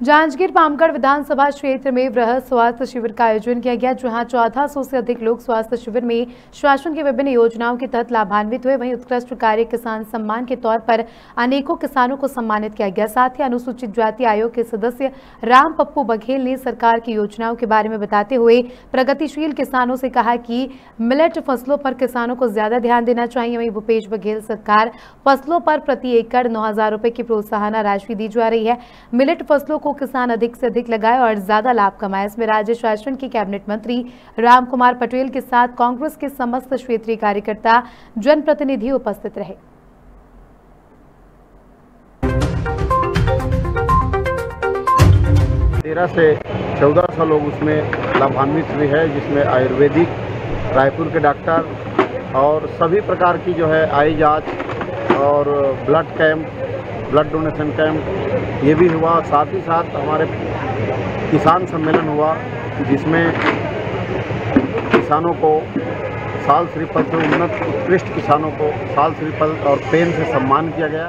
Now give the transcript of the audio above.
जांजगीर पामगढ़ विधानसभा क्षेत्र में वृहद स्वास्थ्य शिविर का आयोजन किया गया, जहाँ चौदह सौ से अधिक लोग स्वास्थ्य शिविर में शासन की विभिन्न योजनाओं के तहत लाभान्वित हुए। वहीं उत्कृष्ट कार्य किसान सम्मान के तौर पर अनेकों किसानों को सम्मानित किया गया। साथ ही अनुसूचित जाति आयोग के सदस्य राम पप्पू बघेल ने सरकार की योजनाओं के बारे में बताते हुए प्रगतिशील किसानों से कहा कि मिलेट फ़सलों पर किसानों को ज़्यादा ध्यान देना चाहिए। वहीं भूपेश बघेल सरकार फ़सलों पर प्रति एकड़ नौ हज़ार की प्रोत्साहन राशि दी जा रही है। मिलेट फ़सलों को किसान अधिक से अधिक लगाए और ज़्यादा लाभ कमाए। इसमें राज्य शासन के कैबिनेट मंत्री राम कुमार पटेल के साथ कांग्रेस के समस्त क्षेत्रीय कार्यकर्ता, जनप्रतिनिधि उपस्थित रहे। तेरह से चौदह सौ लोग उसमें लाभान्वित हुए हैं, जिसमें आयुर्वेदिक, रायपुर के डॉक्टर और सभी प्रकार की जो है आई जाँच और blood camp, blood donation camp ये भी हुआ, साथ ही साथ हमारे किसान सम्मेलन हुआ, जिसमें किसानों को साल श्रीफल से उन्नत उत्कृष्ट किसानों को साल श्रीफल और पेन से सम्मान किया गया।